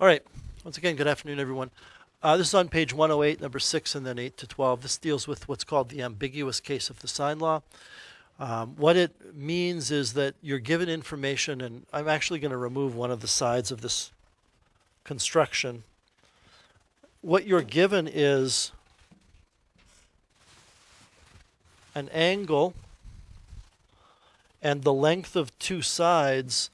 All right. Once again, good afternoon, everyone. Uh, this is on page 108, number 6, and then 8 to 12. This deals with what's called the ambiguous case of the sine law. Um, what it means is that you're given information, and I'm actually going to remove one of the sides of this construction. What you're given is an angle and the length of two sides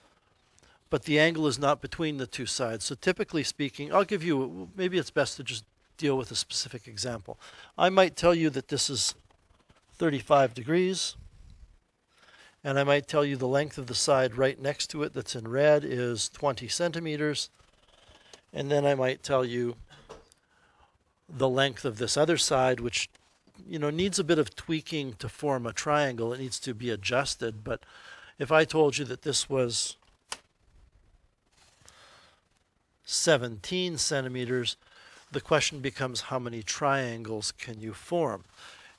but the angle is not between the two sides. So typically speaking, I'll give you, maybe it's best to just deal with a specific example. I might tell you that this is 35 degrees, and I might tell you the length of the side right next to it that's in red is 20 centimeters, and then I might tell you the length of this other side, which you know needs a bit of tweaking to form a triangle. It needs to be adjusted, but if I told you that this was 17 centimeters, the question becomes how many triangles can you form?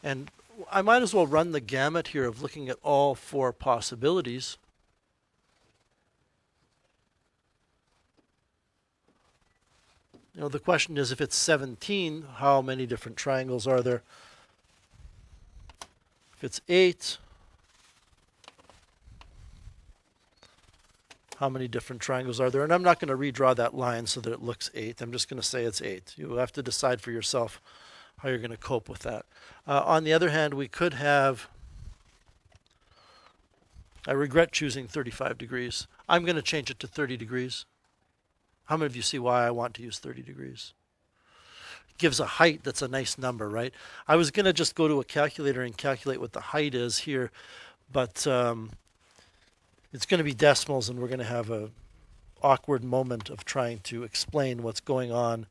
And I might as well run the gamut here of looking at all four possibilities. You know, the question is if it's 17, how many different triangles are there? If it's 8, how many different triangles are there? And I'm not going to redraw that line so that it looks 8. I'm just going to say it's 8. You have to decide for yourself how you're going to cope with that. Uh, on the other hand, we could have, I regret choosing 35 degrees. I'm going to change it to 30 degrees. How many of you see why I want to use 30 degrees? It gives a height that's a nice number, right? I was going to just go to a calculator and calculate what the height is here, but um, it's going to be decimals and we're going to have a awkward moment of trying to explain what's going on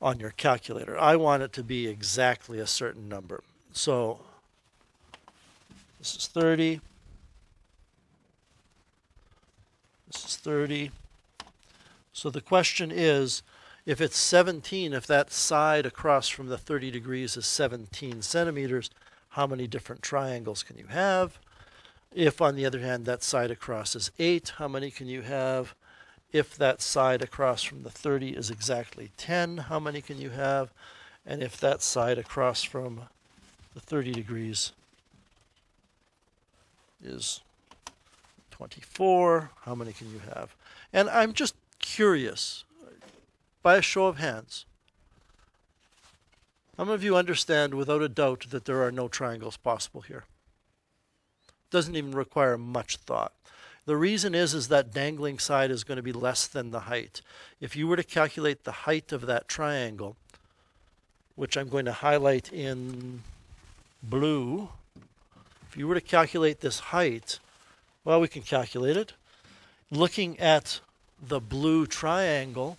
on your calculator. I want it to be exactly a certain number. So this is 30. This is 30. So the question is, if it's 17, if that side across from the 30 degrees is 17 centimeters, how many different triangles can you have? If, on the other hand, that side across is 8, how many can you have? If that side across from the 30 is exactly 10, how many can you have? And if that side across from the 30 degrees is 24, how many can you have? And I'm just curious, by a show of hands, how many of you understand without a doubt that there are no triangles possible here? Doesn't even require much thought. The reason is is that dangling side is going to be less than the height. If you were to calculate the height of that triangle, which I'm going to highlight in blue, if you were to calculate this height, well, we can calculate it. Looking at the blue triangle,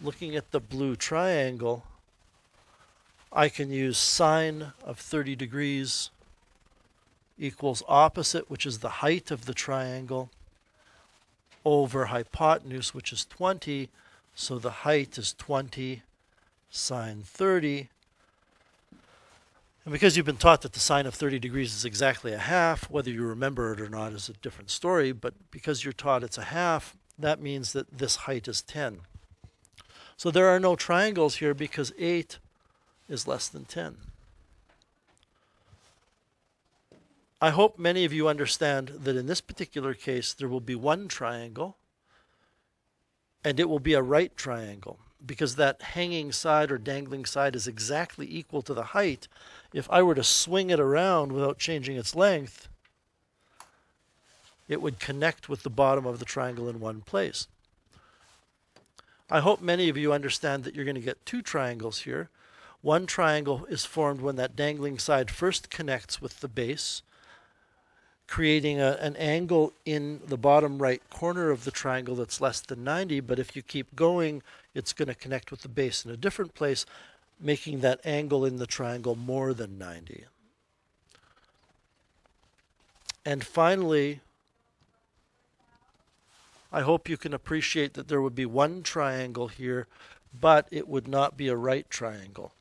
looking at the blue triangle, I can use sine of 30 degrees equals opposite, which is the height of the triangle, over hypotenuse, which is 20. So the height is 20 sine 30. And because you've been taught that the sine of 30 degrees is exactly a half, whether you remember it or not is a different story, but because you're taught it's a half, that means that this height is 10. So there are no triangles here because 8 is less than 10. I hope many of you understand that in this particular case, there will be one triangle and it will be a right triangle because that hanging side or dangling side is exactly equal to the height. If I were to swing it around without changing its length, it would connect with the bottom of the triangle in one place. I hope many of you understand that you're going to get two triangles here. One triangle is formed when that dangling side first connects with the base, creating a, an angle in the bottom right corner of the triangle that's less than 90, but if you keep going, it's going to connect with the base in a different place, making that angle in the triangle more than 90. And finally, I hope you can appreciate that there would be one triangle here, but it would not be a right triangle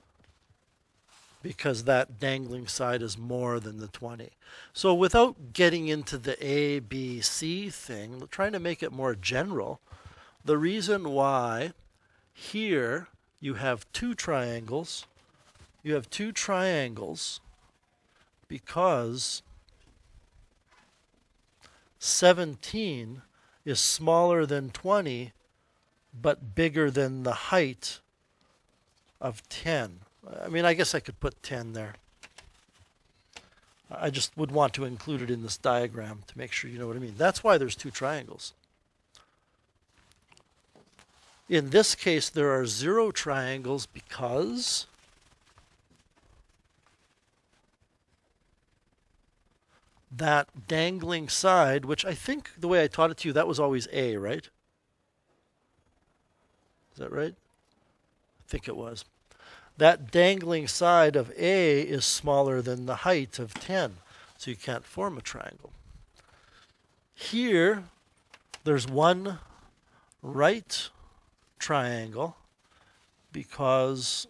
because that dangling side is more than the 20. So without getting into the A, B, C thing, trying to make it more general, the reason why here you have two triangles, you have two triangles because 17 is smaller than 20 but bigger than the height of 10. I mean, I guess I could put 10 there. I just would want to include it in this diagram to make sure you know what I mean. That's why there's two triangles. In this case, there are zero triangles because that dangling side, which I think the way I taught it to you, that was always A, right? Is that right? I think it was. That dangling side of A is smaller than the height of 10, so you can't form a triangle. Here, there's one right triangle because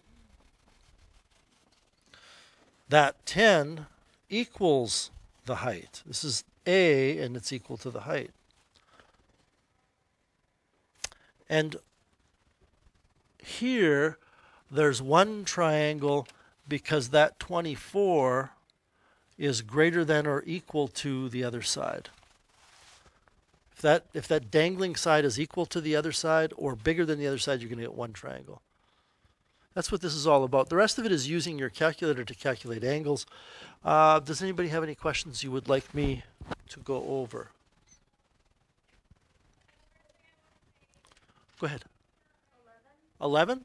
that 10 equals the height. This is A and it's equal to the height. And here there's one triangle because that 24 is greater than or equal to the other side. If that, if that dangling side is equal to the other side or bigger than the other side, you're going to get one triangle. That's what this is all about. The rest of it is using your calculator to calculate angles. Uh, does anybody have any questions you would like me to go over? Go ahead. 11?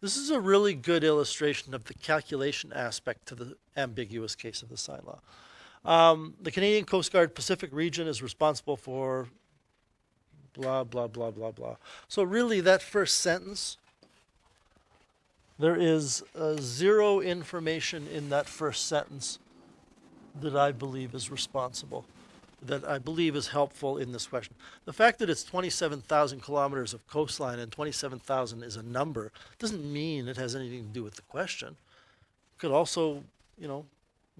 This is a really good illustration of the calculation aspect to the ambiguous case of the sine law. Um, the Canadian Coast Guard Pacific region is responsible for blah, blah, blah, blah, blah. So, really, that first sentence, there is uh, zero information in that first sentence that I believe is responsible that I believe is helpful in this question. The fact that it's 27,000 kilometers of coastline and 27,000 is a number doesn't mean it has anything to do with the question. It could also, you know,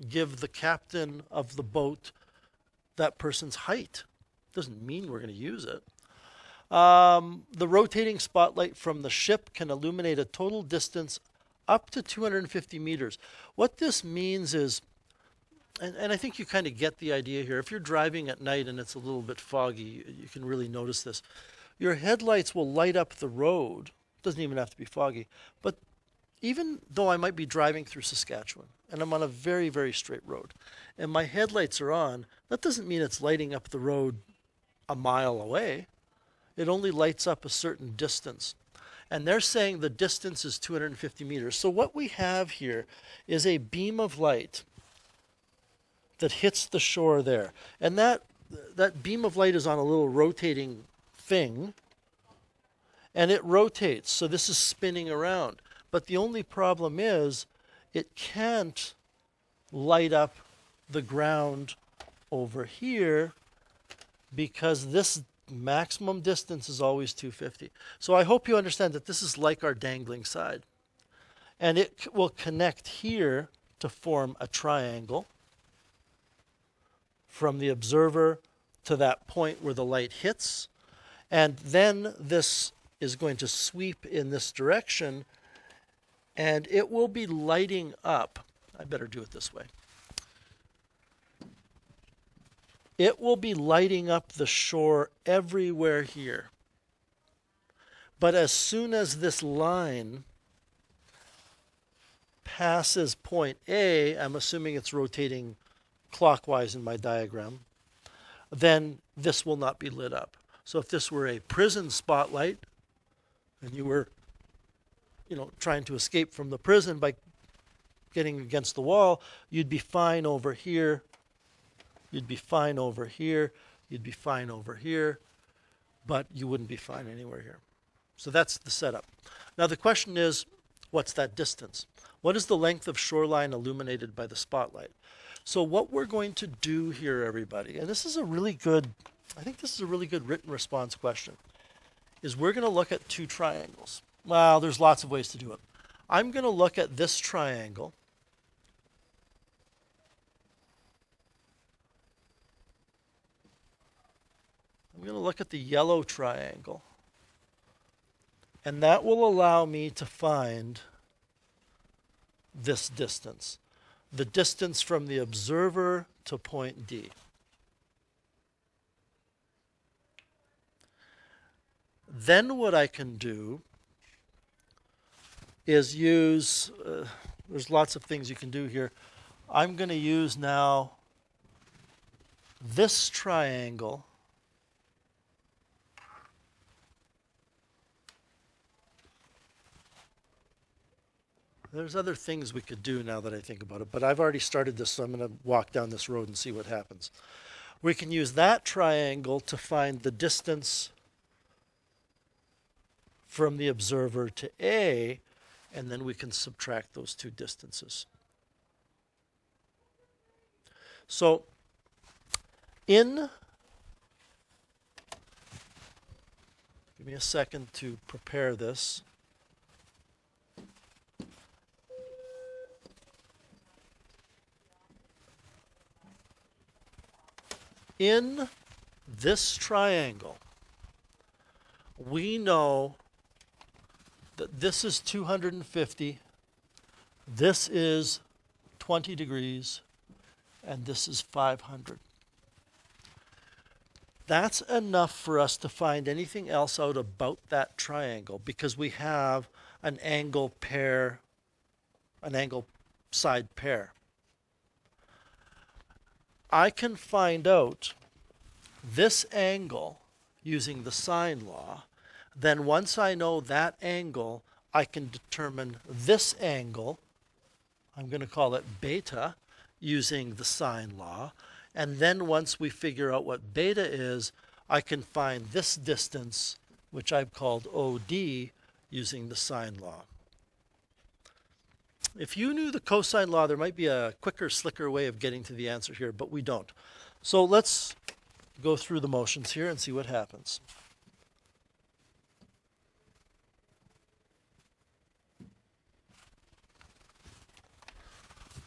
give the captain of the boat that person's height. Doesn't mean we're going to use it. Um, the rotating spotlight from the ship can illuminate a total distance up to 250 meters. What this means is and, and I think you kind of get the idea here. If you're driving at night and it's a little bit foggy, you, you can really notice this. Your headlights will light up the road. Doesn't even have to be foggy. But even though I might be driving through Saskatchewan and I'm on a very, very straight road and my headlights are on, that doesn't mean it's lighting up the road a mile away. It only lights up a certain distance. And they're saying the distance is 250 meters. So what we have here is a beam of light that hits the shore there. And that that beam of light is on a little rotating thing and it rotates. So this is spinning around. But the only problem is it can't light up the ground over here because this maximum distance is always 250. So I hope you understand that this is like our dangling side. And it will connect here to form a triangle from the observer to that point where the light hits. And then this is going to sweep in this direction and it will be lighting up. I better do it this way. It will be lighting up the shore everywhere here. But as soon as this line passes point A, I'm assuming it's rotating clockwise in my diagram, then this will not be lit up. So if this were a prison spotlight and you were you know trying to escape from the prison by getting against the wall, you'd be fine over here. You'd be fine over here. You'd be fine over here, but you wouldn't be fine anywhere here. So that's the setup. Now the question is, what's that distance? What is the length of shoreline illuminated by the spotlight? So what we're going to do here, everybody, and this is a really good, I think this is a really good written response question, is we're going to look at two triangles. Well, there's lots of ways to do it. I'm going to look at this triangle. I'm going to look at the yellow triangle. And that will allow me to find this distance the distance from the observer to point D. Then what I can do is use, uh, there's lots of things you can do here. I'm going to use now this triangle There's other things we could do now that I think about it, but I've already started this, so I'm going to walk down this road and see what happens. We can use that triangle to find the distance from the observer to A, and then we can subtract those two distances. So in, give me a second to prepare this. In this triangle, we know that this is 250, this is 20 degrees, and this is 500. That's enough for us to find anything else out about that triangle because we have an angle pair, an angle side pair. I can find out this angle using the sine law. Then once I know that angle, I can determine this angle. I'm going to call it beta using the sine law. And then once we figure out what beta is, I can find this distance, which I've called OD, using the sine law. If you knew the cosine law, there might be a quicker, slicker way of getting to the answer here, but we don't. So let's go through the motions here and see what happens.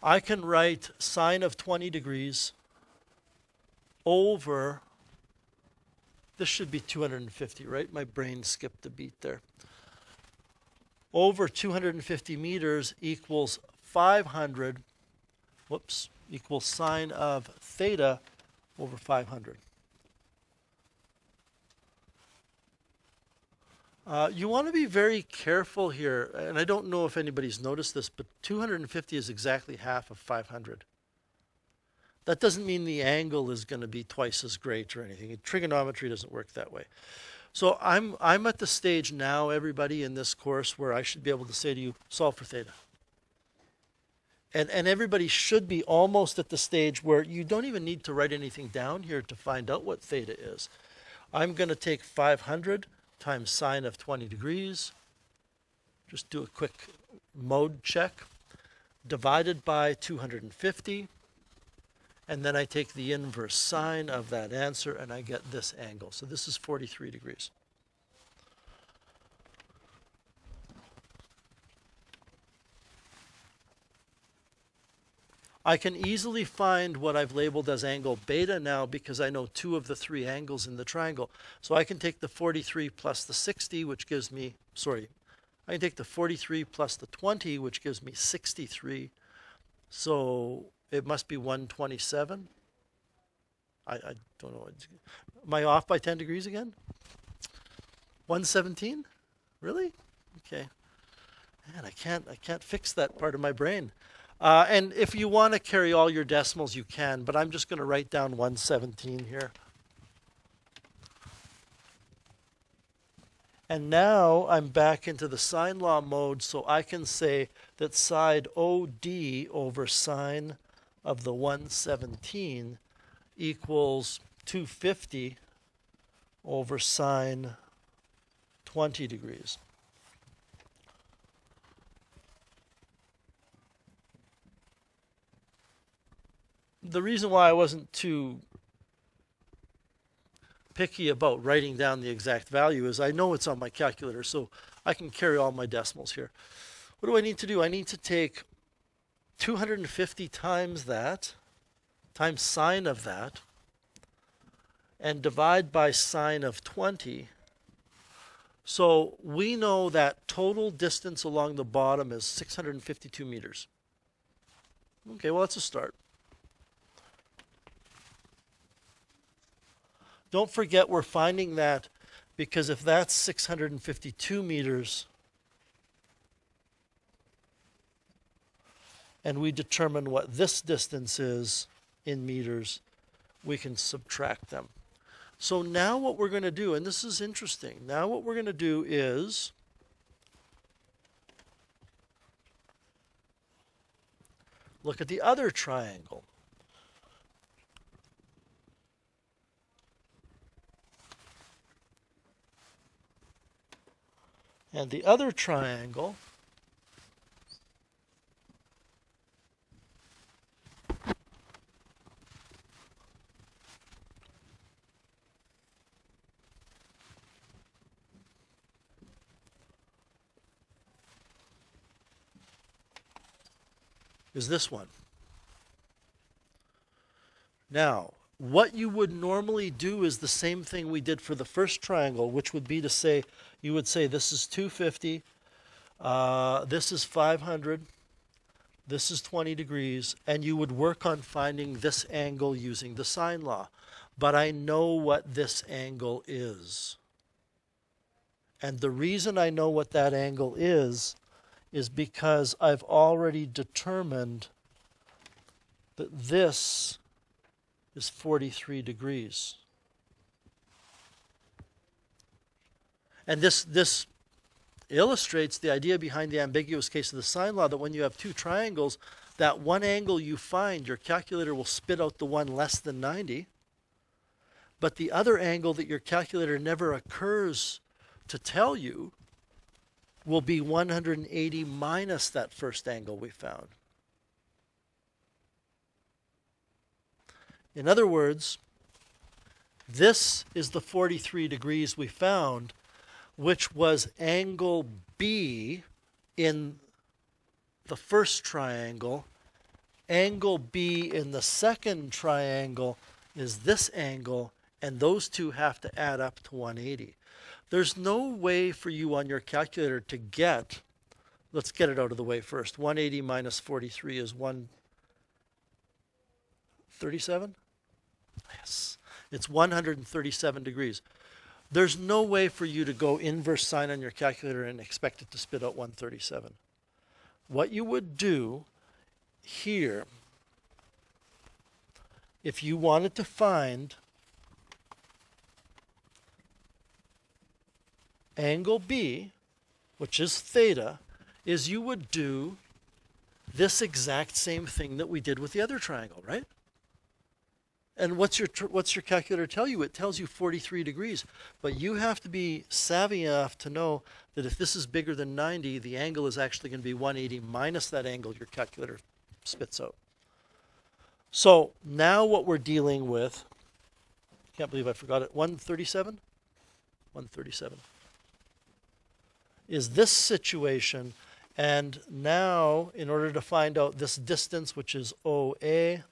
I can write sine of 20 degrees over, this should be 250, right? My brain skipped a beat there over 250 meters equals 500, whoops, equals sine of theta over 500. Uh, you want to be very careful here, and I don't know if anybody's noticed this, but 250 is exactly half of 500. That doesn't mean the angle is going to be twice as great or anything. Trigonometry doesn't work that way. So I'm, I'm at the stage now, everybody in this course, where I should be able to say to you, solve for theta. And, and everybody should be almost at the stage where you don't even need to write anything down here to find out what theta is. I'm going to take 500 times sine of 20 degrees. Just do a quick mode check. Divided by 250 and then I take the inverse sine of that answer and I get this angle. So this is 43 degrees. I can easily find what I've labeled as angle beta now because I know two of the three angles in the triangle. So I can take the 43 plus the 60, which gives me, sorry, I can take the 43 plus the 20, which gives me 63. So it must be 127. I, I don't know. Am I off by 10 degrees again? 117? Really? Okay. Man, I can't I can't fix that part of my brain. Uh, and if you want to carry all your decimals, you can, but I'm just going to write down 117 here. And now I'm back into the sine law mode, so I can say that side OD over sine of the 117 equals 250 over sine 20 degrees. The reason why I wasn't too picky about writing down the exact value is I know it's on my calculator, so I can carry all my decimals here. What do I need to do? I need to take 250 times that, times sine of that, and divide by sine of 20. So we know that total distance along the bottom is 652 meters. Okay, well, that's a start. Don't forget we're finding that because if that's 652 meters, and we determine what this distance is in meters, we can subtract them. So now what we're going to do, and this is interesting, now what we're going to do is look at the other triangle. And the other triangle is this one. Now, what you would normally do is the same thing we did for the first triangle, which would be to say, you would say this is 250, uh, this is 500, this is 20 degrees, and you would work on finding this angle using the sine law. But I know what this angle is. And the reason I know what that angle is is because I've already determined that this is 43 degrees. And this, this illustrates the idea behind the ambiguous case of the sine law that when you have two triangles, that one angle you find, your calculator will spit out the one less than 90. But the other angle that your calculator never occurs to tell you will be 180 minus that first angle we found. In other words, this is the 43 degrees we found, which was angle B in the first triangle. Angle B in the second triangle is this angle, and those two have to add up to 180. There's no way for you on your calculator to get, let's get it out of the way first. 180 minus 43 is 137? Yes. It's 137 degrees. There's no way for you to go inverse sine on your calculator and expect it to spit out 137. What you would do here, if you wanted to find angle B, which is theta, is you would do this exact same thing that we did with the other triangle, right? And what's your what's your calculator tell you? It tells you 43 degrees. But you have to be savvy enough to know that if this is bigger than 90, the angle is actually going to be 180 minus that angle your calculator spits out. So now what we're dealing with, can't believe I forgot it, 137? 137 is this situation. And now, in order to find out this distance, which is OA,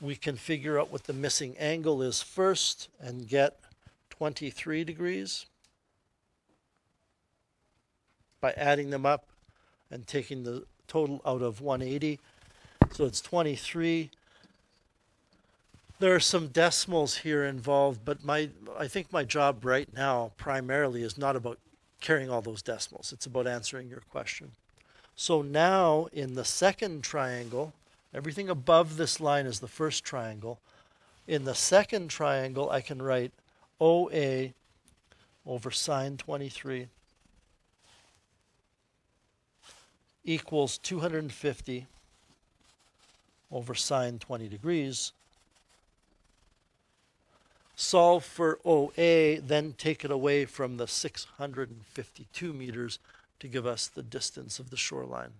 we can figure out what the missing angle is first and get 23 degrees by adding them up and taking the total out of 180. So it's 23 there are some decimals here involved, but my I think my job right now primarily is not about carrying all those decimals. It's about answering your question. So now in the second triangle, everything above this line is the first triangle. In the second triangle, I can write OA over sine 23 equals 250 over sine 20 degrees solve for OA, then take it away from the 652 meters to give us the distance of the shoreline.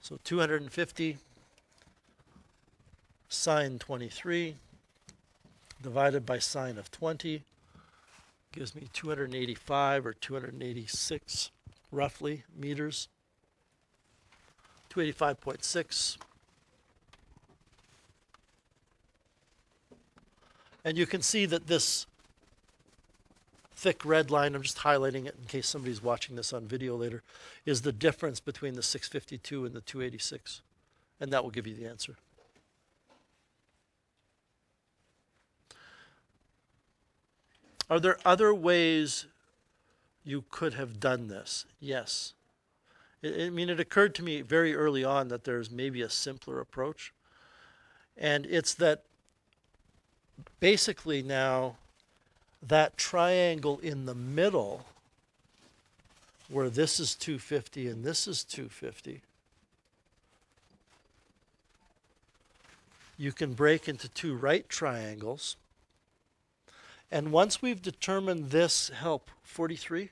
So 250 sine 23 divided by sine of 20 gives me 285 or 286 roughly meters. 285.6. And you can see that this thick red line, I'm just highlighting it in case somebody's watching this on video later, is the difference between the 652 and the 286. And that will give you the answer. Are there other ways you could have done this? Yes. I I mean, it occurred to me very early on that there's maybe a simpler approach. And it's that basically now that triangle in the middle where this is 250 and this is 250 you can break into two right triangles and once we've determined this help 43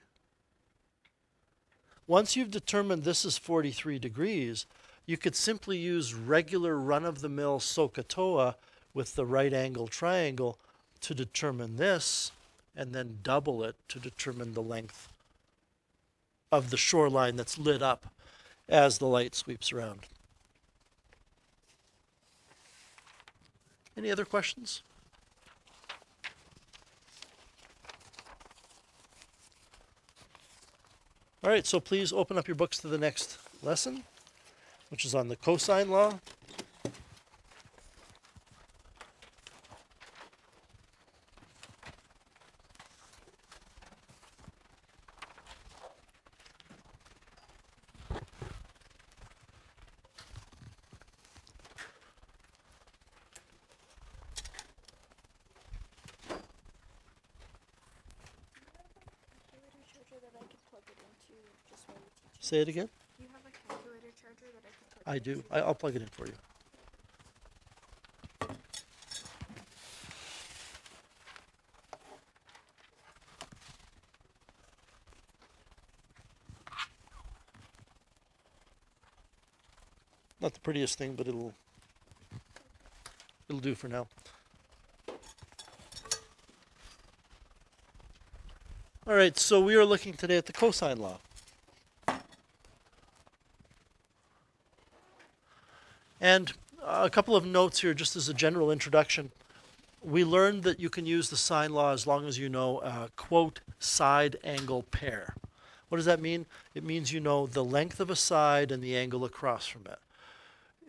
once you've determined this is 43 degrees you could simply use regular run-of-the-mill SOHCAHTOA with the right angle triangle to determine this and then double it to determine the length of the shoreline that's lit up as the light sweeps around. Any other questions? All right, so please open up your books to the next lesson, which is on the cosine law. calculator charger that I could plug it into just while you teach? Say it again. Do you have a calculator charger that I could plug I do. I, I'll plug it in for you. Not the prettiest thing, but it'll it'll do for now. All right, so we are looking today at the cosine law. And a couple of notes here, just as a general introduction. We learned that you can use the sine law as long as you know a quote side angle pair. What does that mean? It means you know the length of a side and the angle across from it.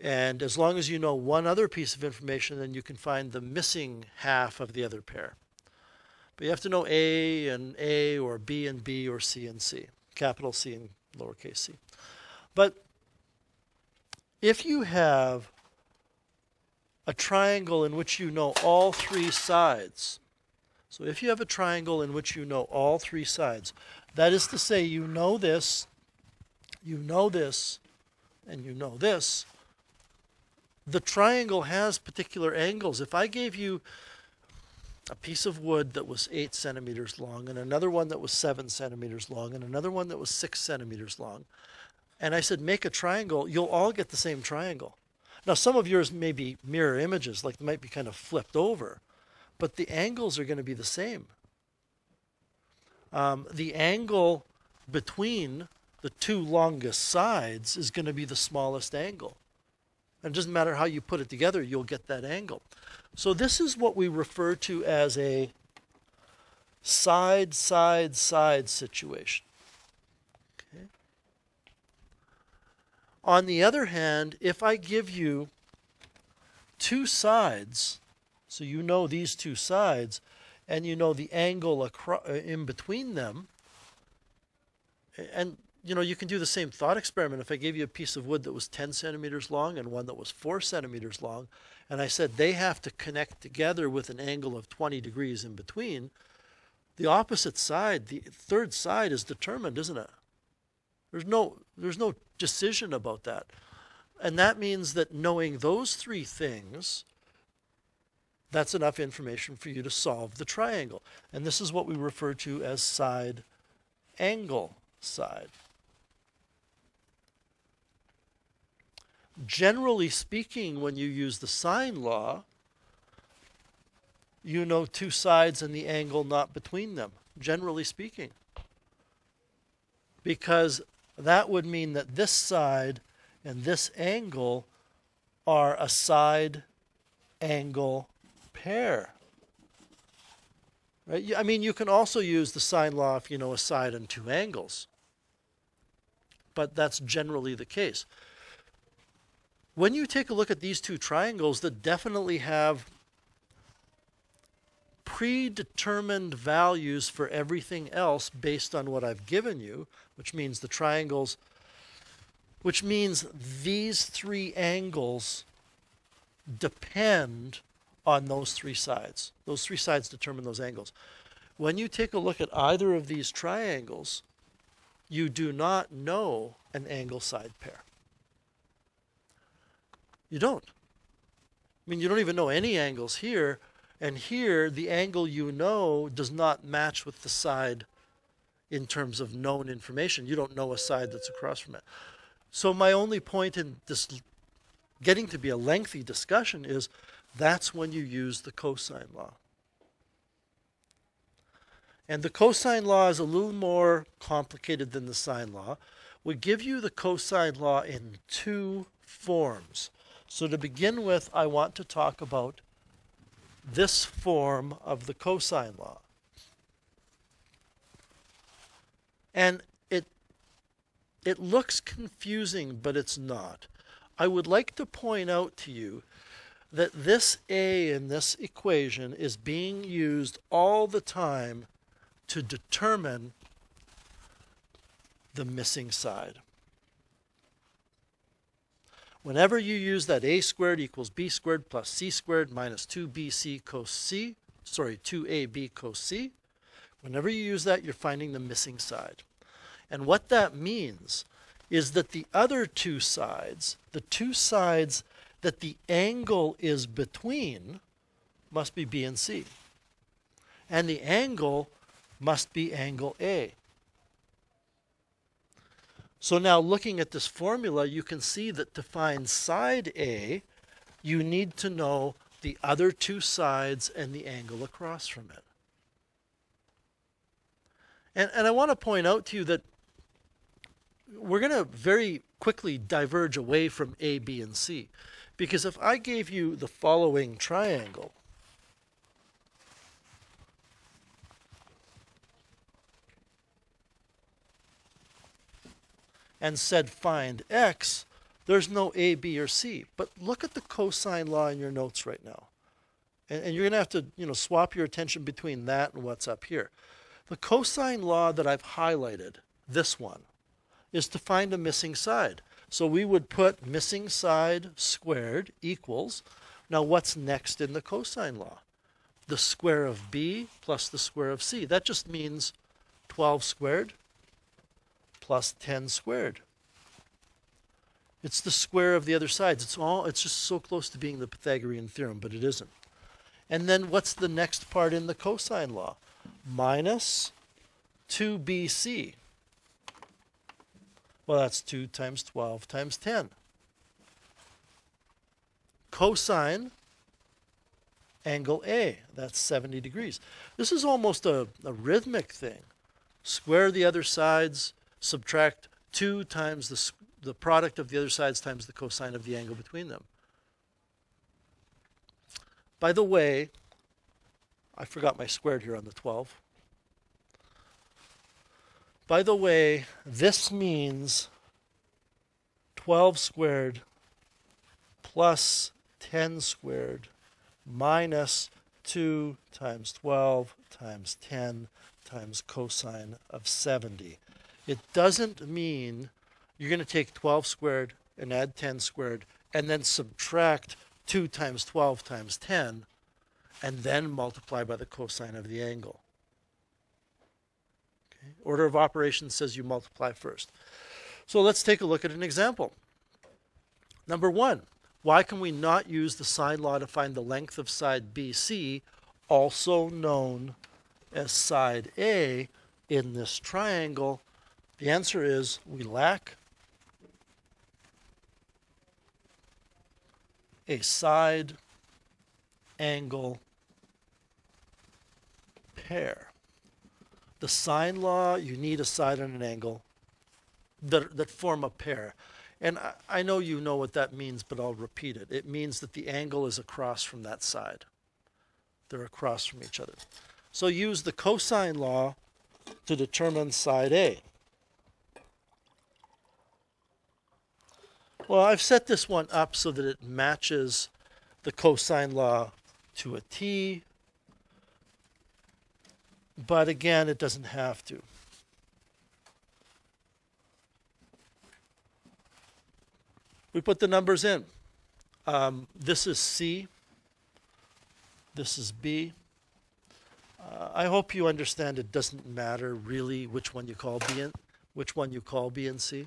And as long as you know one other piece of information, then you can find the missing half of the other pair. But you have to know A and A or B and B or C and C, capital C and lowercase c. But if you have a triangle in which you know all three sides, so if you have a triangle in which you know all three sides, that is to say, you know this, you know this, and you know this, the triangle has particular angles. If I gave you a piece of wood that was eight centimeters long, and another one that was seven centimeters long, and another one that was six centimeters long, and I said, make a triangle, you'll all get the same triangle. Now, some of yours may be mirror images, like they might be kind of flipped over, but the angles are going to be the same. Um, the angle between the two longest sides is going to be the smallest angle. And it doesn't matter how you put it together, you'll get that angle. So, this is what we refer to as a side, side, side situation. On the other hand, if I give you two sides, so you know these two sides, and you know the angle acro- uh, in between them, and you know you can do the same thought experiment. If I gave you a piece of wood that was 10 centimeters long and one that was 4 centimeters long, and I said they have to connect together with an angle of 20 degrees in between, the opposite side, the third side, is determined, isn't it? There's no there's no decision about that. And that means that knowing those three things, that's enough information for you to solve the triangle. And this is what we refer to as side angle side. Generally speaking, when you use the sine law, you know two sides and the angle not between them, generally speaking. Because that would mean that this side and this angle are a side angle pair. Right? I mean, you can also use the sine law if you know a side and two angles. But that's generally the case. When you take a look at these two triangles that definitely have predetermined values for everything else based on what I've given you, which means the triangles, which means these three angles depend on those three sides. Those three sides determine those angles. When you take a look at either of these triangles, you do not know an angle side pair. You don't. I mean, you don't even know any angles here. And here, the angle you know does not match with the side in terms of known information. You don't know a side that's across from it. So, my only point in this getting to be a lengthy discussion is that's when you use the cosine law. And the cosine law is a little more complicated than the sine law. We give you the cosine law in two forms. So to begin with, I want to talk about this form of the cosine law. And it it looks confusing, but it's not. I would like to point out to you that this A in this equation is being used all the time to determine the missing side. Whenever you use that a squared equals b squared plus c squared minus 2bc cos c, sorry, 2ab cos c, whenever you use that, you're finding the missing side. And what that means is that the other two sides, the two sides that the angle is between, must be B and C. And the angle must be angle A. So now looking at this formula, you can see that to find side A, you need to know the other two sides and the angle across from it. And, and I want to point out to you that we're going to very quickly diverge away from A, B, and C. Because if I gave you the following triangle, and said find x, there's no a, b, or c. But look at the cosine law in your notes right now. And, and you're going to have to you know, swap your attention between that and what's up here. The cosine law that I've highlighted, this one, is to find a missing side. So we would put missing side squared equals, now what's next in the cosine law? The square of b plus the square of c. That just means 12 squared plus 10 squared. It's the square of the other sides. It's all it's just so close to being the Pythagorean theorem, but it isn't. And then what's the next part in the cosine law? Minus 2bc. Well, that's 2 times 12 times 10. Cosine angle A, that's 70 degrees. This is almost a, a rhythmic thing. Square the other sides, subtract 2 times the, the product of the other sides times the cosine of the angle between them. By the way, I forgot my squared here on the 12. By the way, this means 12 squared plus 10 squared minus 2 times 12 times 10 times cosine of 70. It doesn't mean you're going to take 12 squared and add 10 squared and then subtract 2 times 12 times 10 and then multiply by the cosine of the angle. Order of operations says you multiply first. So let's take a look at an example. Number one, why can we not use the sine law to find the length of side BC, also known as side A, in this triangle? The answer is we lack a side angle pair the sine law, you need a side and an angle that, that form a pair. And I, I know you know what that means, but I'll repeat it. It means that the angle is across from that side. They're across from each other. So use the cosine law to determine side A. Well, I've set this one up so that it matches the cosine law to a t, but again, it doesn't have to. We put the numbers in. Um, this is C. This is B. Uh, I hope you understand it doesn't matter really which one you call B and which one you call B and C.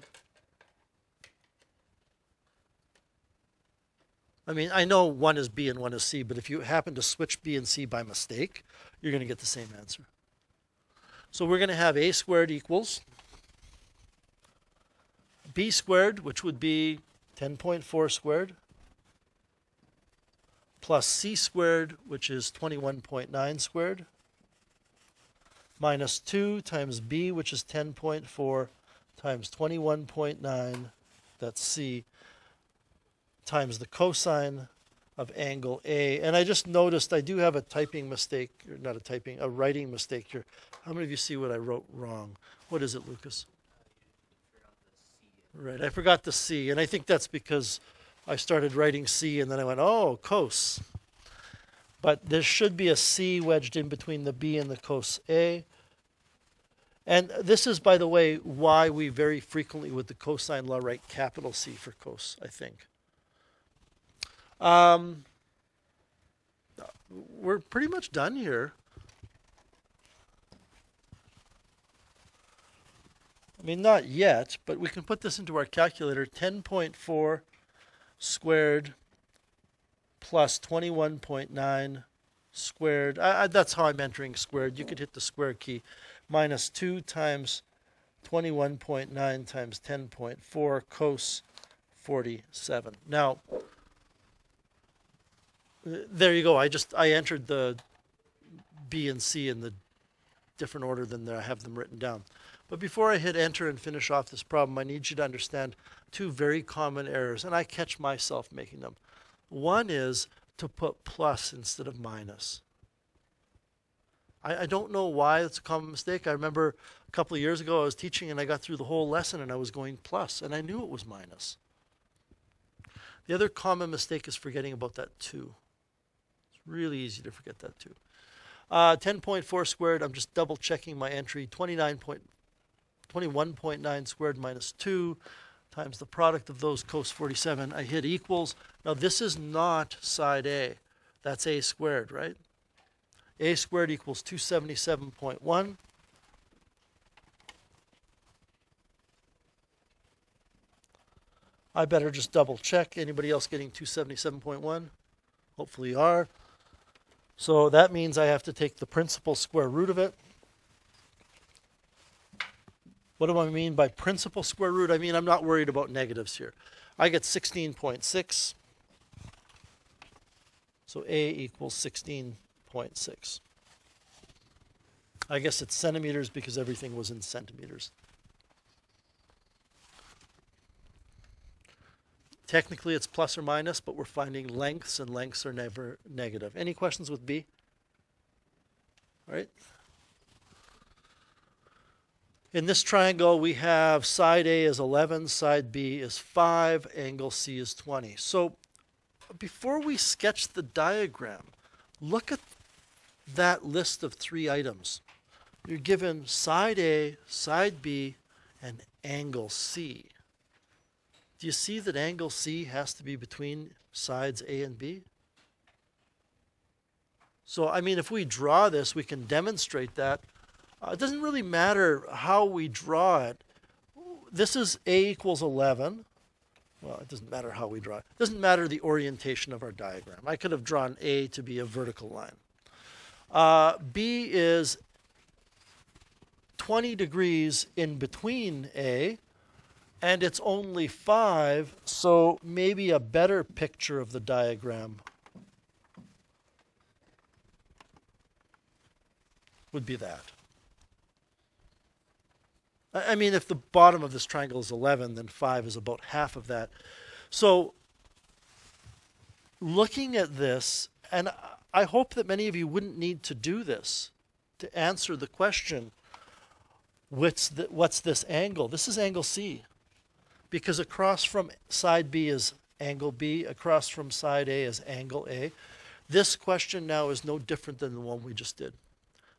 I mean, I know one is B and one is C, but if you happen to switch B and C by mistake, you're going to get the same answer. So we're going to have A squared equals B squared, which would be 10.4 squared, plus C squared, which is 21.9 squared, minus 2 times B, which is 10.4, times 21.9, that's C, times the cosine of angle A. And I just noticed I do have a typing mistake, or not a typing, a writing mistake here. How many of you see what I wrote wrong? What is it, Lucas? Right, I forgot the C, and I think that's because I started writing C and then I went, oh, cos. But there should be a C wedged in between the B and the cos A. And this is, by the way, why we very frequently with the cosine law write capital C for cos, I think. Um, we're pretty much done here. I mean, not yet, but we can put this into our calculator. 10.4 squared plus 21.9 squared. I, I, that's how I'm entering squared. You could hit the square key. Minus 2 times 21.9 times 10.4 cos 47. Now, there you go. I just I entered the B and C in the different order than I have them written down. But before I hit enter and finish off this problem, I need you to understand two very common errors, and I catch myself making them. One is to put plus instead of minus. I, I don't know why it's a common mistake. I remember a couple of years ago I was teaching and I got through the whole lesson and I was going plus, and I knew it was minus. The other common mistake is forgetting about that 2. Really easy to forget that too. Uh, 10.4 squared, I'm just double checking my entry. 21.9 squared minus 2 times the product of those cos 47. I hit equals. Now this is not side A. That's A squared, right? A squared equals 277.1. I better just double check. Anybody else getting 277.1? Hopefully you are. So that means I have to take the principal square root of it. What do I mean by principal square root? I mean I'm not worried about negatives here. I get 16.6. So A equals 16.6. I guess it's centimeters because everything was in centimeters. Technically, it's plus or minus, but we're finding lengths, and lengths are never negative. Any questions with B? All right. In this triangle, we have side A is 11, side B is 5, angle C is 20. So before we sketch the diagram, look at that list of three items. You're given side A, side B, and angle C. Do you see that angle C has to be between sides A and B? So, I mean, if we draw this, we can demonstrate that. Uh, it doesn't really matter how we draw it. This is A equals 11. Well, it doesn't matter how we draw it. It doesn't matter the orientation of our diagram. I could have drawn A to be a vertical line. Uh, B is 20 degrees in between A and it's only 5, so maybe a better picture of the diagram would be that. I mean, if the bottom of this triangle is 11, then 5 is about half of that. So, looking at this, and I- I hope that many of you wouldn't need to do this to answer the question what's, the, what's this angle? This is angle C. Because across from side B is angle B, across from side A is angle A. This question now is no different than the one we just did.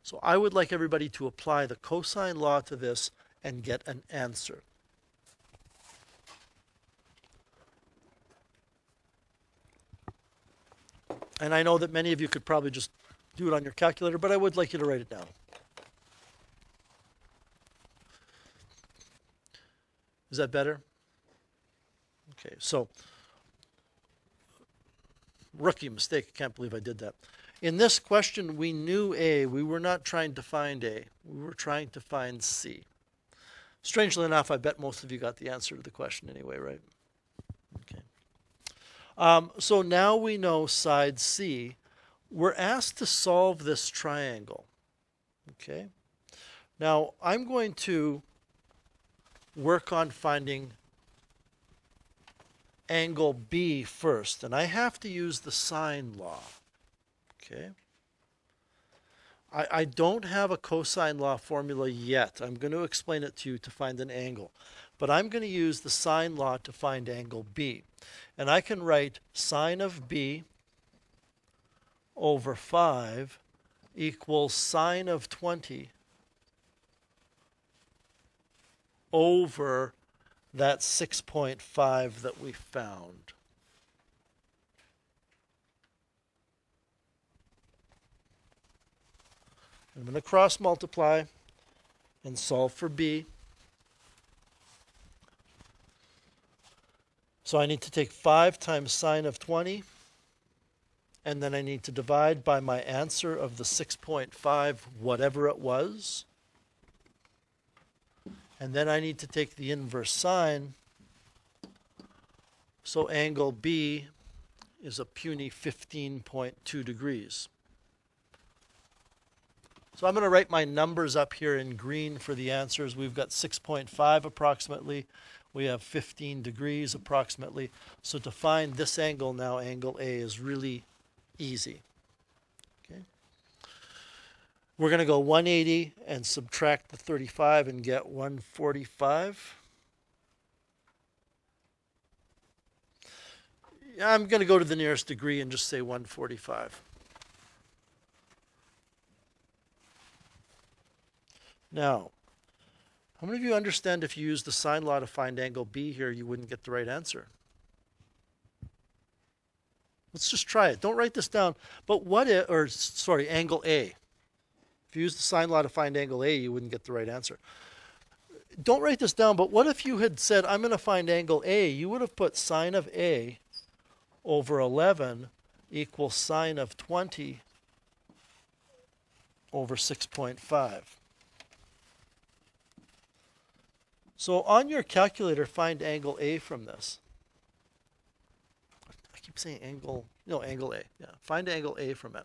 So I would like everybody to apply the cosine law to this and get an answer. And I know that many of you could probably just do it on your calculator, but I would like you to write it down. Is that better? Okay, so rookie mistake. I can't believe I did that. In this question, we knew A. We were not trying to find A. We were trying to find C. Strangely enough, I bet most of you got the answer to the question anyway, right? Okay. Um, so now we know side C. We're asked to solve this triangle. Okay. Now I'm going to work on finding angle B first, and I have to use the sine law. Okay. I, I don't have a cosine law formula yet. I'm going to explain it to you to find an angle. But I'm going to use the sine law to find angle B. And I can write sine of B over 5 equals sine of 20 over that 6.5 that we found. I'm going to cross multiply and solve for b. So I need to take 5 times sine of 20, and then I need to divide by my answer of the 6.5, whatever it was. And then I need to take the inverse sine. So angle B is a puny 15.2 degrees. So I'm going to write my numbers up here in green for the answers. We've got 6.5 approximately. We have 15 degrees approximately. So to find this angle now, angle A, is really easy. We're going to go 180 and subtract the 35 and get 145. I'm going to go to the nearest degree and just say 145. Now, how many of you understand if you use the sine law to find angle B here, you wouldn't get the right answer? Let's just try it. Don't write this down. But what if, or sorry, angle A. If you use the sine law to find angle A, you wouldn't get the right answer. Don't write this down, but what if you had said, I'm going to find angle A? You would have put sine of A over 11 equals sine of 20 over 6.5. So on your calculator, find angle A from this. I keep saying angle, no, angle A. Yeah, find angle A from it.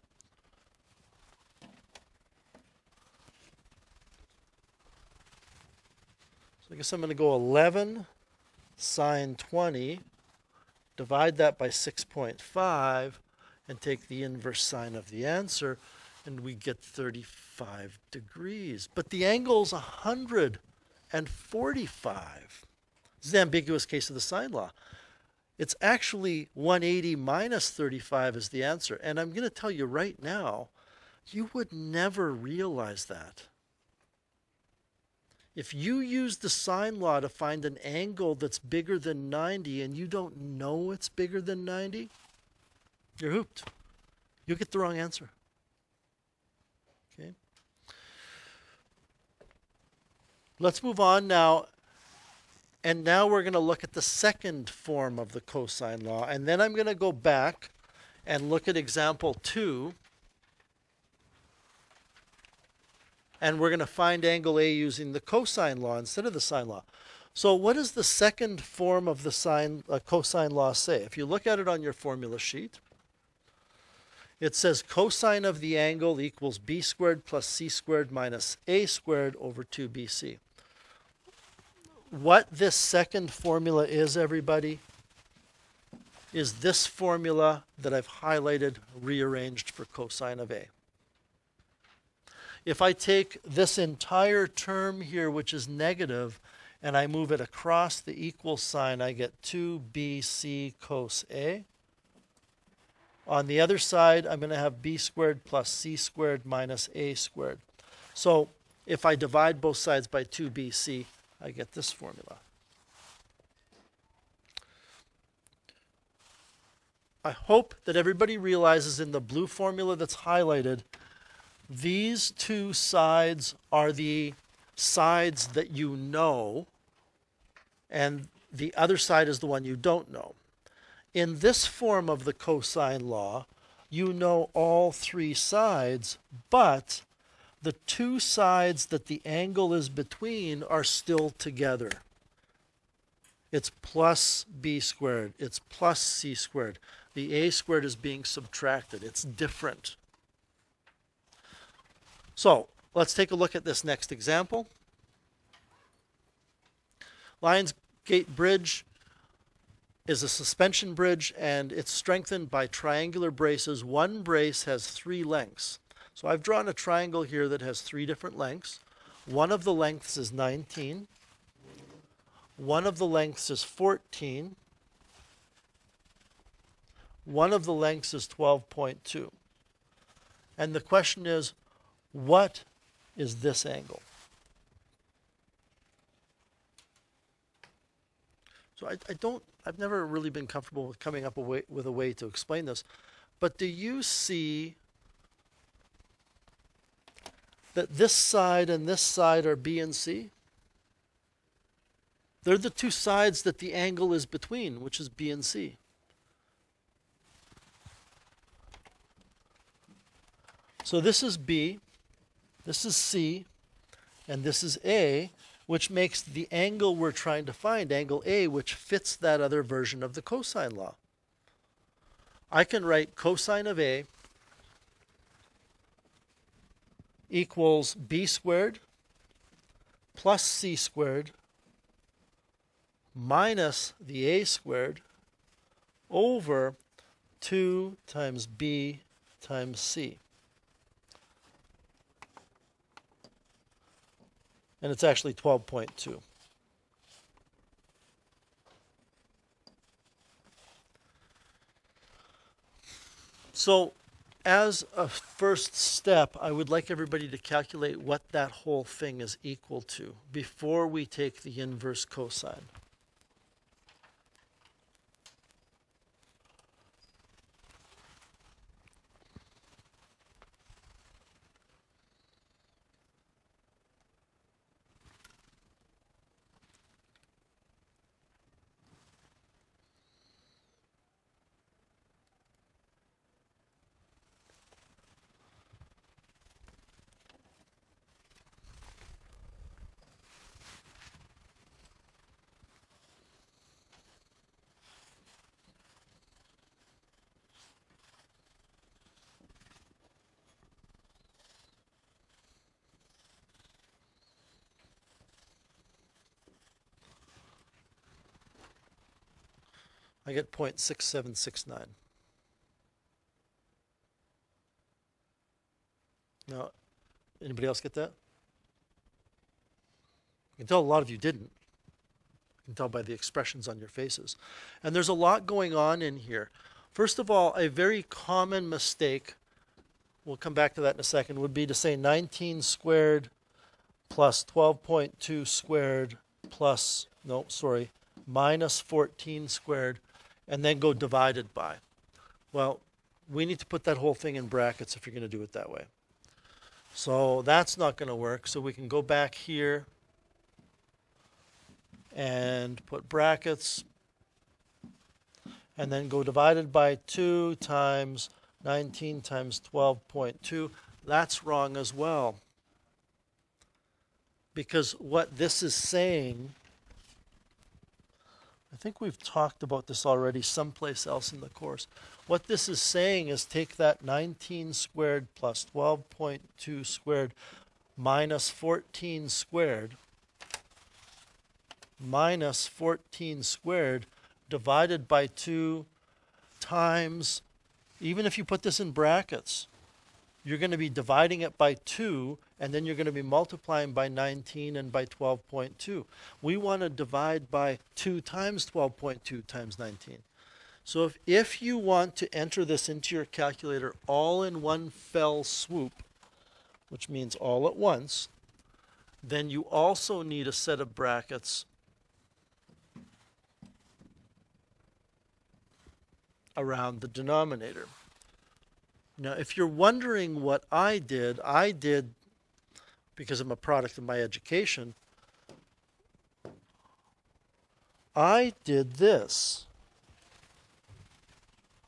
So I guess I'm going to go 11 sine 20, divide that by 6.5, and take the inverse sine of the answer, and we get 35 degrees. But the angle is 100 and 45. This is the ambiguous case of the sine law. It's actually 180 minus 35 is the answer. And I'm going to tell you right now, you would never realize that. If you use the sine law to find an angle that's bigger than 90 and you don't know it's bigger than 90, you're hooped. You'll get the wrong answer. Okay? Let's move on now. And now we're going to look at the second form of the cosine law. And then I'm going to go back and look at example 2. And we're going to find angle A using the cosine law instead of the sine law. So what does the second form of the sine uh, cosine law say? If you look at it on your formula sheet, it says cosine of the angle equals b squared plus c squared minus a squared over 2bc. what this second formula is, everybody, is this formula that I've highlighted rearranged for cosine of A. If I take this entire term here, which is negative, and I move it across the equal sign, I get 2bc cos A. On the other side, I'm going to have b squared plus c squared minus a squared. So if I divide both sides by 2bc, I get this formula. I hope that everybody realizes in the blue formula that's highlighted, these two sides are the sides that you know, and the other side is the one you don't know. In this form of the cosine law, you know all three sides, but the two sides that the angle is between are still together. It's plus b squared. It's plus c squared. The a squared is being subtracted. It's different. So let's take a look at this next example. Lions Gate Bridge is a suspension bridge and it's strengthened by triangular braces. One brace has three lengths. So I've drawn a triangle here that has three different lengths. One of the lengths is 19. One of the lengths is 14. One of the lengths is 12.2. And the question is, what is this angle? So I, I don't, I've never really been comfortable with coming up a way, with a way to explain this. But do you see that this side and this side are B and C? They're the two sides that the angle is between, which is B and C. So this is B, this is C, and this is A, which makes the angle we're trying to find, angle A, which fits that other version of the cosine law. I can write cosine of A equals B squared plus C squared minus the A squared over 2 times B times C. and it's actually 12.2. So as a first step, I would like everybody to calculate what that whole thing is equal to before we take the inverse cosine. I get 0.6769. Now, anybody else get that? I can tell a lot of you didn't. I can tell by the expressions on your faces. And there's a lot going on in here. First of all, a very common mistake, we'll come back to that in a second, would be to say 19 squared plus 12.2 squared plus, no, sorry, minus 14 squared and then go divided by. Well, we need to put that whole thing in brackets if you're going to do it that way. So that's not going to work. So we can go back here and put brackets and then go divided by 2 times 19 times 12.2. That's wrong as well. Because what this is saying I think we've talked about this already someplace else in the course. What this is saying is take that 19 squared plus 12.2 squared minus 14 squared minus 14 squared divided by 2 times, even if you put this in brackets, you're going to be dividing it by 2, and then you're going to be multiplying by 19 and by 12.2. We want to divide by 2 times 12.2 times 19. So if, if you want to enter this into your calculator all in one fell swoop, which means all at once, then you also need a set of brackets around the denominator. Now, if you're wondering what I did, I did, because I'm a product of my education, I did this.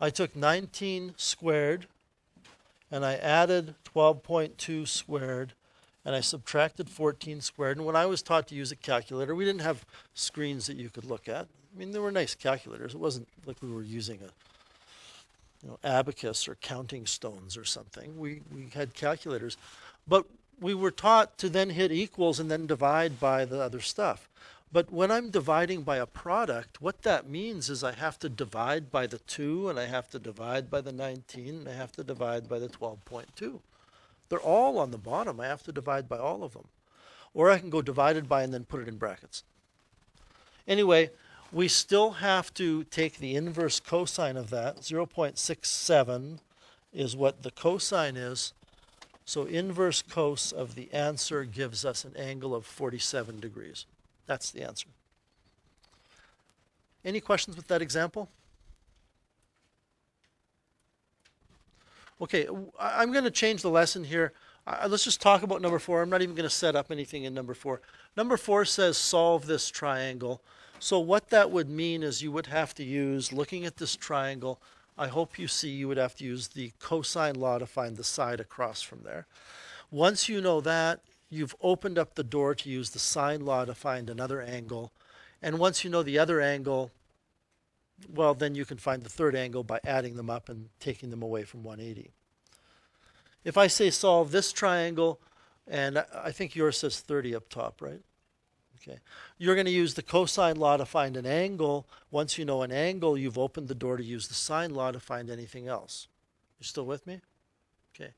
I took 19 squared and I added 12.2 squared and I subtracted 14 squared. And when I was taught to use a calculator, we didn't have screens that you could look at. I mean, they were nice calculators. It wasn't like we were using a you know, abacus or counting stones or something. We, we had calculators. But we were taught to then hit equals and then divide by the other stuff. But when I'm dividing by a product, what that means is I have to divide by the 2, and I have to divide by the 19, and I have to divide by the 12.2. They're all on the bottom. I have to divide by all of them. Or I can go divided by and then put it in brackets. Anyway, we still have to take the inverse cosine of that. 0.67 is what the cosine is. So inverse cos of the answer gives us an angle of 47 degrees. That's the answer. Any questions with that example? Okay, I'm going to change the lesson here. Let's just talk about number four. I'm not even going to set up anything in number four. Number four says solve this triangle. So what that would mean is you would have to use, looking at this triangle, I hope you see you would have to use the cosine law to find the side across from there. Once you know that, you've opened up the door to use the sine law to find another angle. And once you know the other angle, well, then you can find the third angle by adding them up and taking them away from 180. If I say solve this triangle, and I think yours says 30 up top, right? Okay. You're going to use the cosine law to find an angle. Once you know an angle, you've opened the door to use the sine law to find anything else. You still with me? Okay.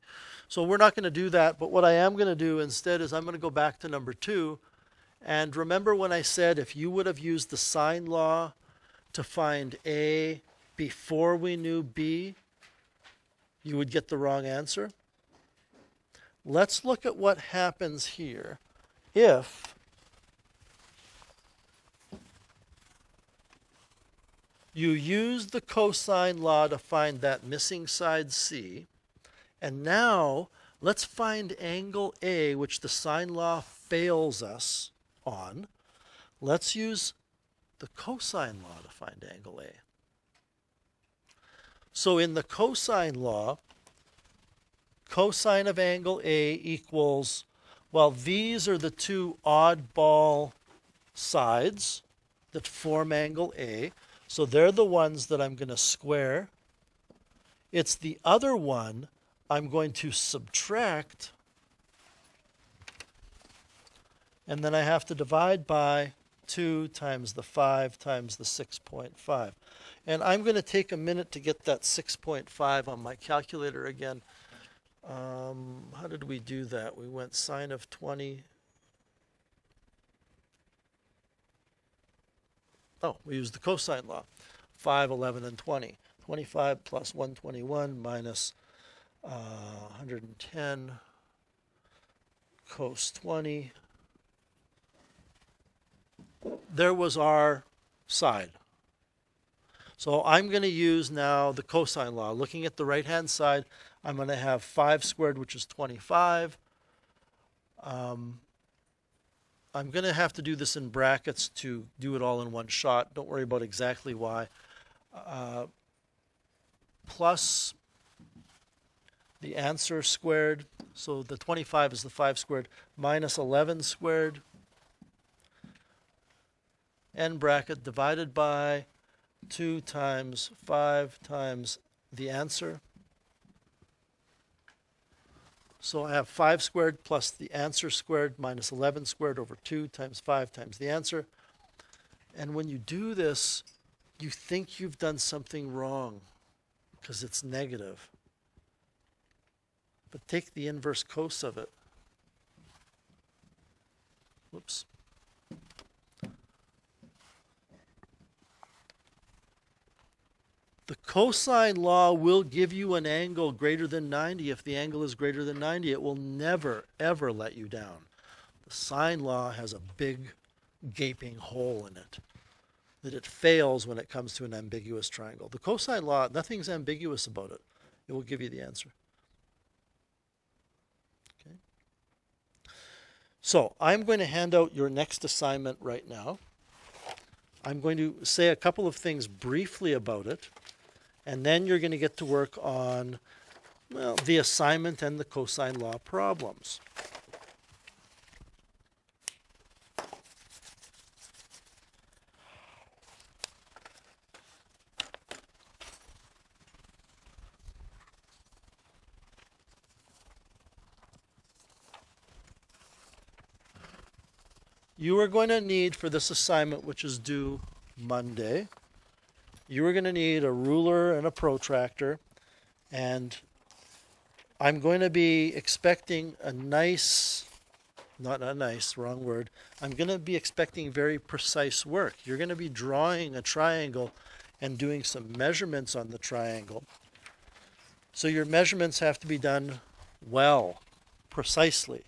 So we're not going to do that, but what I am going to do instead is I'm going to go back to number two. And remember when I said if you would have used the sine law to find A before we knew B, you would get the wrong answer? Let's look at what happens here if you use the cosine law to find that missing side C. And now let's find angle A, which the sine law fails us on. Let's use the cosine law to find angle A. So in the cosine law, cosine of angle A equals, well, these are the two oddball sides that form angle A. So they're the ones that I'm going to square. It's the other one I'm going to subtract. And then I have to divide by 2 times the 5 times the 6.5. And I'm going to take a minute to get that 6.5 on my calculator again. Um, how did we do that? We went sine of 20. Oh, we use the cosine law. 5, 11, and 20. 25 plus 121 minus uh, 110 cos 20. There was our side. So I'm going to use now the cosine law. Looking at the right-hand side, I'm going to have 5 squared, which is 25. Um, I'm going to have to do this in brackets to do it all in one shot. Don't worry about exactly why. Uh, plus the answer squared. So the 25 is the 5 squared minus 11 squared. N bracket divided by 2 times 5 times the answer. So I have 5 squared plus the answer squared minus 11 squared over 2 times 5 times the answer. And when you do this, you think you've done something wrong because it's negative. But take the inverse cos of it. Whoops. The cosine law will give you an angle greater than 90 if the angle is greater than 90. It will never, ever let you down. The sine law has a big gaping hole in it that it fails when it comes to an ambiguous triangle. The cosine law, nothing's ambiguous about it. It will give you the answer. Okay. So I'm going to hand out your next assignment right now. I'm going to say a couple of things briefly about it, and then you're going to get to work on well, the assignment and the cosine law problems. you are going to need for this assignment, which is due Monday, you are going to need a ruler and a protractor. And I'm going to be expecting a nice, not a nice, wrong word. I'm going to be expecting very precise work. You're going to be drawing a triangle and doing some measurements on the triangle. So your measurements have to be done well, precisely.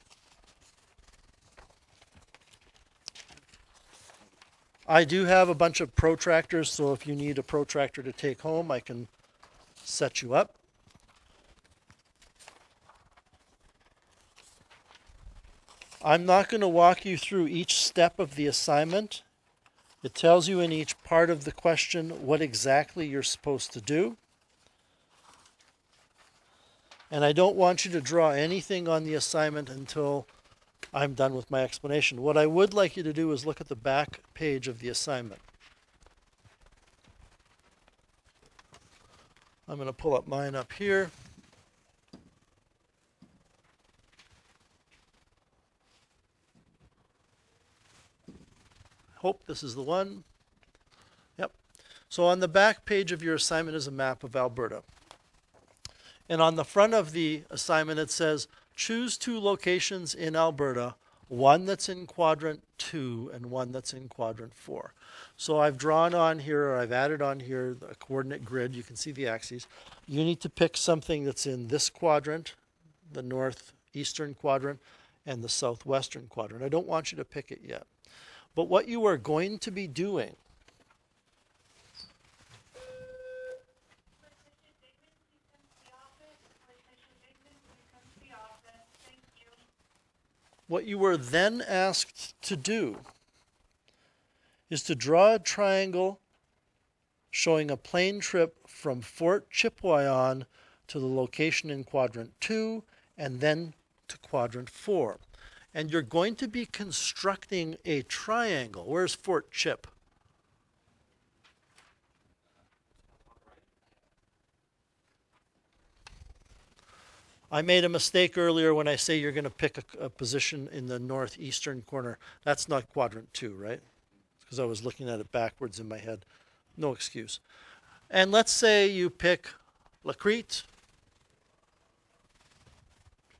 I do have a bunch of protractors, so if you need a protractor to take home, I can set you up. I'm not going to walk you through each step of the assignment. It tells you in each part of the question what exactly you're supposed to do. And I don't want you to draw anything on the assignment until I'm done with my explanation. What I would like you to do is look at the back page of the assignment. I'm going to pull up mine up here. Hope this is the one. Yep. So on the back page of your assignment is a map of Alberta. And on the front of the assignment it says choose two locations in Alberta, one that's in quadrant two and one that's in quadrant four. So I've drawn on here, or I've added on here the coordinate grid. You can see the axes. You need to pick something that's in this quadrant, the northeastern quadrant, and the southwestern quadrant. I don't want you to pick it yet. But what you are going to be doing What you were then asked to do is to draw a triangle showing a plane trip from Fort Chipewyan to the location in quadrant 2 and then to quadrant 4. And you're going to be constructing a triangle. Where's Fort Chip? I made a mistake earlier when I say you're going to pick a, a position in the northeastern corner. That's not quadrant two, right? Because I was looking at it backwards in my head. No excuse. And let's say you pick La Crete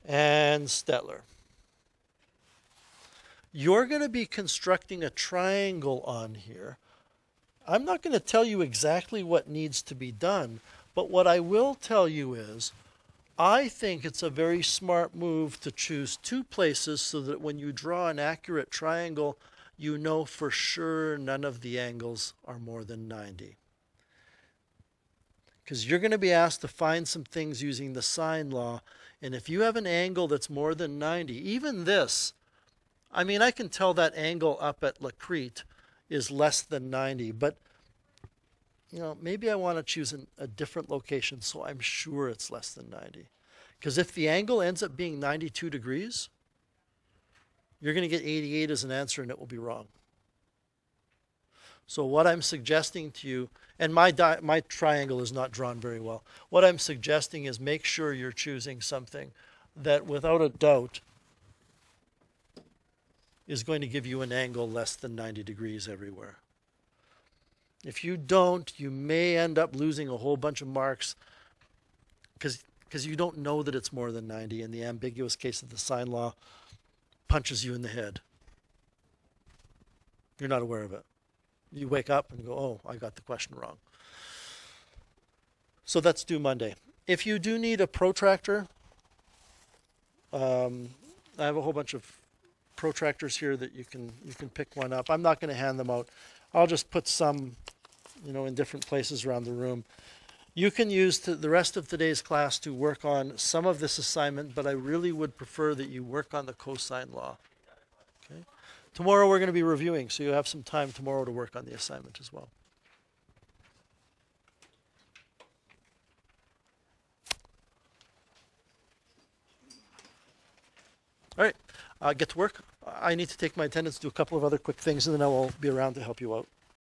and Stettler. You're going to be constructing a triangle on here. I'm not going to tell you exactly what needs to be done, but what I will tell you is I think it's a very smart move to choose two places so that when you draw an accurate triangle, you know for sure none of the angles are more than 90. Because you're going to be asked to find some things using the sine law. And if you have an angle that's more than 90, even this, I mean, I can tell that angle up at La Crete is less than 90, but you know, maybe I want to choose an, a different location so I'm sure it's less than 90. Because if the angle ends up being 92 degrees, you're going to get 88 as an answer and it will be wrong. So what I'm suggesting to you, and my, my triangle is not drawn very well, what I'm suggesting is make sure you're choosing something that without a doubt is going to give you an angle less than 90 degrees everywhere. If you don't, you may end up losing a whole bunch of marks because you don't know that it's more than 90 and the ambiguous case of the sine law punches you in the head. You're not aware of it. You wake up and go, "Oh, I got the question wrong." So that's due Monday. If you do need a protractor, um, I have a whole bunch of protractors here that you can you can pick one up. I'm not going to hand them out. I'll just put some, you know, in different places around the room. You can use the rest of today's class to work on some of this assignment, but I really would prefer that you work on the cosine law. Okay. Tomorrow we're going to be reviewing, so you have some time tomorrow to work on the assignment as well. All right, uh, get to work. I need to take my attendance, do a couple of other quick things, and then I will be around to help you out.